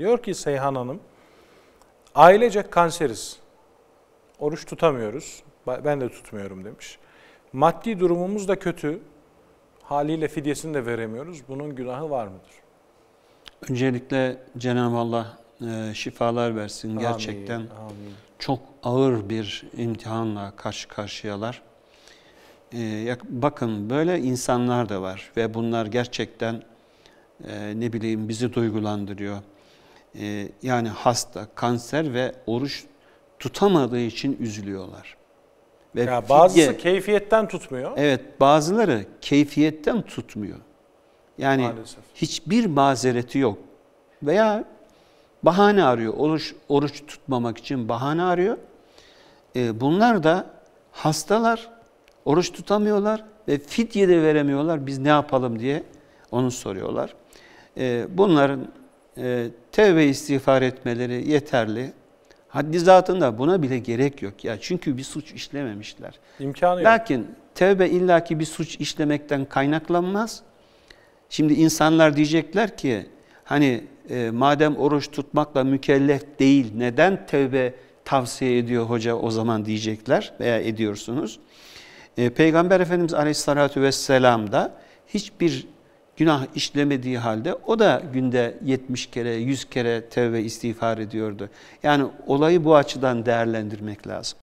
Diyor ki Seyhan Hanım, ailece kanseriz. Oruç tutamıyoruz. Ben de tutmuyorum demiş. Maddi durumumuz da kötü. Haliyle fidyesini de veremiyoruz. Bunun günahı var mıdır? Öncelikle Cenab-ı Allah e, şifalar versin. Gerçekten Amin, amin. çok ağır bir imtihanla karşı karşıyalar. E, bakın böyle insanlar da var ve bunlar gerçekten e, ne bileyim bizi duygulandırıyor. E, yani hasta, kanser ve oruç tutamadığı için üzülüyorlar. Ve Ya bazısı fidye- keyfiyetten tutmuyor. Evet bazıları keyfiyetten tutmuyor. Yani Maalesef. hiçbir mazereti yok. Veya bahane arıyor. Oruç, oruç tutmamak için bahane arıyor. Ee, bunlar da hastalar, oruç tutamıyorlar ve fidye de veremiyorlar. Biz ne yapalım diye onu soruyorlar. Ee, bunların e, tevbe istiğfar etmeleri yeterli. Haddi zatında buna bile gerek yok ya. Çünkü bir suç işlememişler. İmkanı yok. Lakin tevbe illaki bir suç işlemekten kaynaklanmaz. Şimdi insanlar diyecekler ki hani e, madem oruç tutmakla mükellef değil neden tevbe tavsiye ediyor hoca o zaman diyecekler veya ediyorsunuz. E, Peygamber Efendimiz Aleyhisselatü Vesselam da hiçbir günah işlemediği halde o da günde 70 kere 100 kere tevbe istiğfar ediyordu. Yani olayı bu açıdan değerlendirmek lazım.